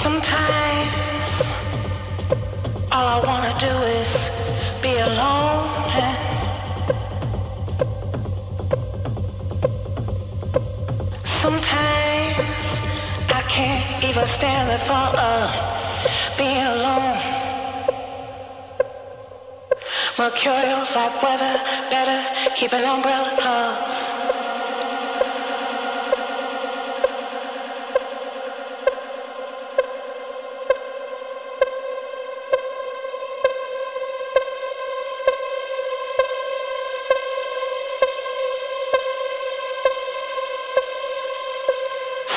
Sometimes all I want to do is be alone. Sometimes I can't even stand the thought of being alone. Mercurial like weather, better keep an umbrella close.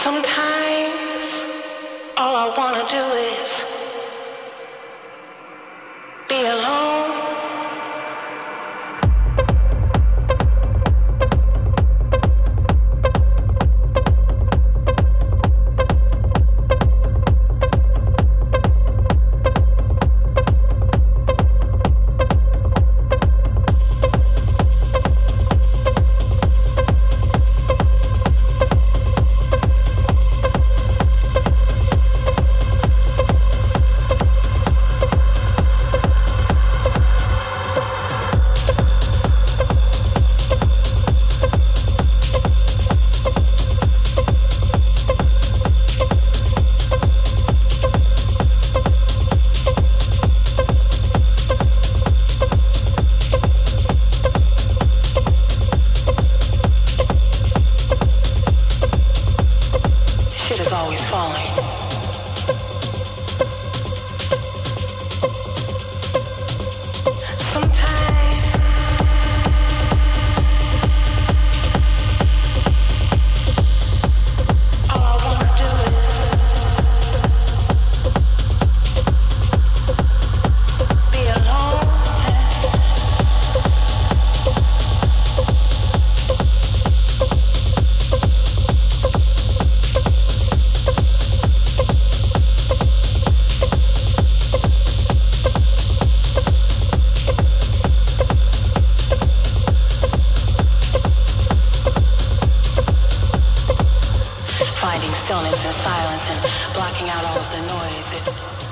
Sometimes all I wanna do is be alone. Stillness and silence and blocking out all of the noise. It